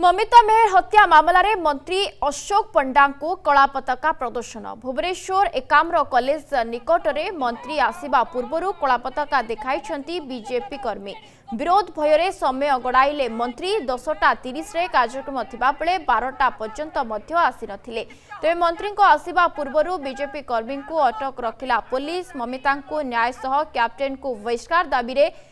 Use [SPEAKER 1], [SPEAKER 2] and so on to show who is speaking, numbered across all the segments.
[SPEAKER 1] ममिता मेहर हत्या मामलै मन्त्री अशोक को कला पता प्रदर्शन भुवनेश्वर एकाम्र कलेज पूर्व मन्त्री पता देखा बीजेपी कर्मी विरोध भयर समय गड़ाइले मन्त्री दसटा तिरिसे कार्य बारटा पर्यन्त आसिन तन्त्रीको आसवा पूर्व कर्मी को अटक रखिला पुलिस ममिता न्यायसह को बहिष्कार दावीले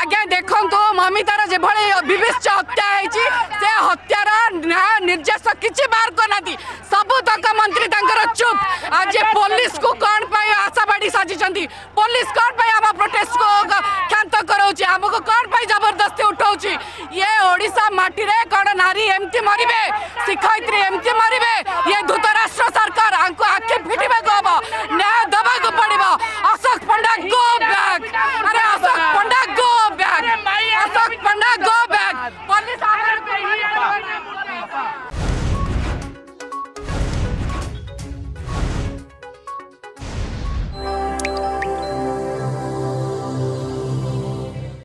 [SPEAKER 2] আজ্ঞা দেখন্তু মমিতার যেভাবে বিভীষ্য হত্যা হয়েছি সে হত্যার ন্যায় নির্যাস কিছু বাহার করতে সবুতক মন্ত্রী তাঁর চুপ আজ পুলিশ কু কণ পাই আশাবাড়ি সাজিছেন পুলিশ কণ পাই আমার প্রোটেস্ট কু ক্ষান্ত করছে আমি কণ পাই জবরদস্তি উঠাউছি ইয়ে ওড়শা মাটিরে কণ নারী এমতি মরবে শিক্ষয়িত্রী